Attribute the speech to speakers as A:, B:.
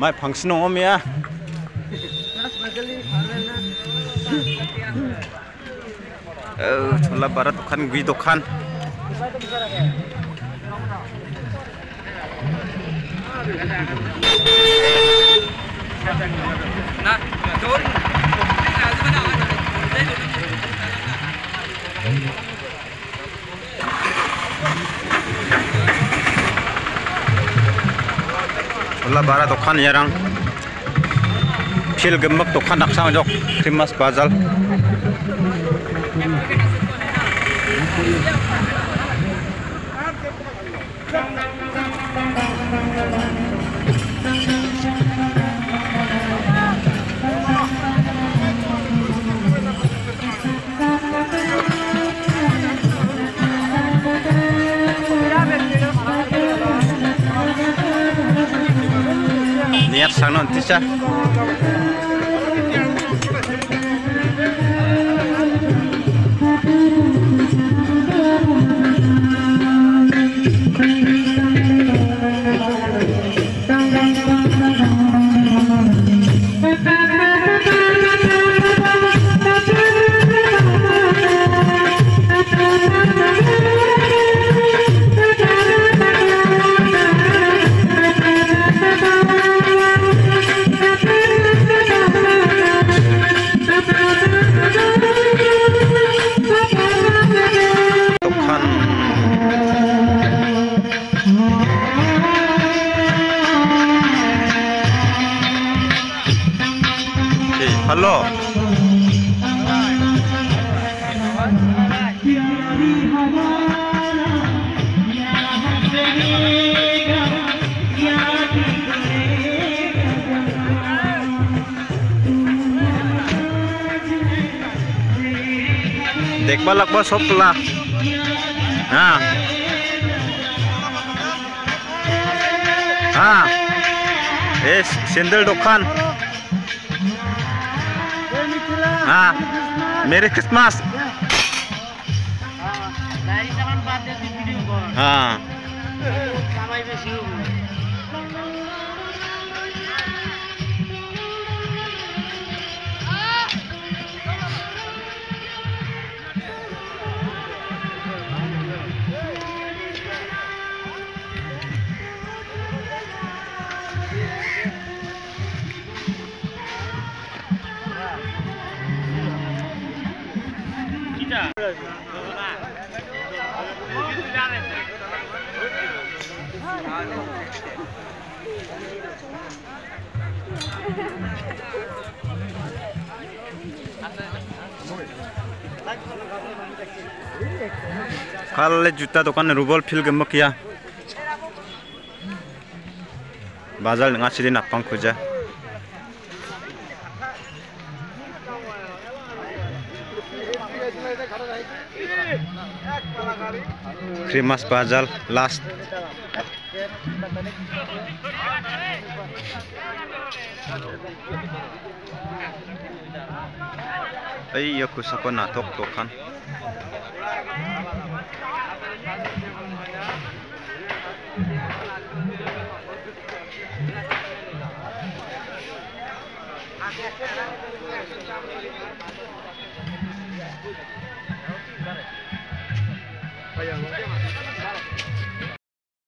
A: मैं function home या Chola bara dokan gui dokan. Nah, turun. Nah, gimana? chola bara dokan yarang. Phil gemak dokan naksang jok hello. देखबा लगभग सब ला हाँ। हाँ। ये सिंदल दुकान। हाँ मेरी क्रिसमस। हाँ
B: 진짜.
A: কালে জুতা দোকানে রুবল ফিল গেম কিয়া বাজার নঙা সিরি নাপাং খুঁজা Christmas bazal last. Ay, aku sako natok dokan.